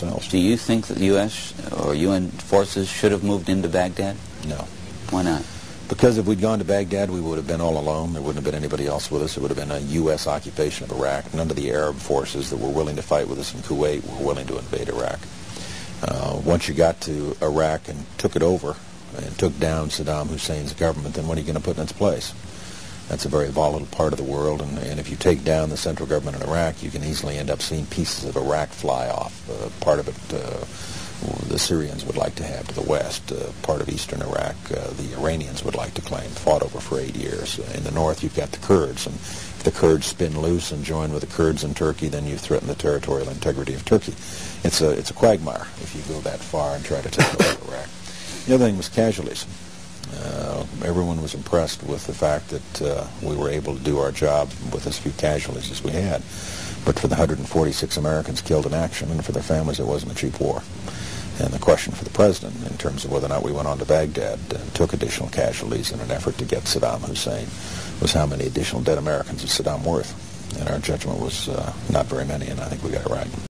themselves. Do you think that the U.S. or UN forces should have moved into Baghdad? No. Why not? Because if we'd gone to Baghdad, we would have been all alone. There wouldn't have been anybody else with us. It would have been a U.S. occupation of Iraq. None of the Arab forces that were willing to fight with us in Kuwait were willing to invade Iraq. Uh, once you got to Iraq and took it over and took down Saddam Hussein's government, then what are you going to put in its place? That's a very volatile part of the world, and, and if you take down the central government in Iraq, you can easily end up seeing pieces of Iraq fly off. Uh, part of it uh, the Syrians would like to have to the west. Uh, part of eastern Iraq, uh, the Iranians would like to claim, fought over for eight years. In the north, you've got the Kurds, and if the Kurds spin loose and join with the Kurds in Turkey, then you threaten the territorial integrity of Turkey. It's a, it's a quagmire if you go that far and try to take over Iraq. The other thing was casualties. Uh, everyone was impressed with the fact that uh, we were able to do our job with as few casualties as we had. But for the 146 Americans killed in action and for their families, it wasn't a cheap war. And the question for the president in terms of whether or not we went on to Baghdad and took additional casualties in an effort to get Saddam Hussein was how many additional dead Americans is Saddam worth? And our judgment was uh, not very many, and I think we got it right.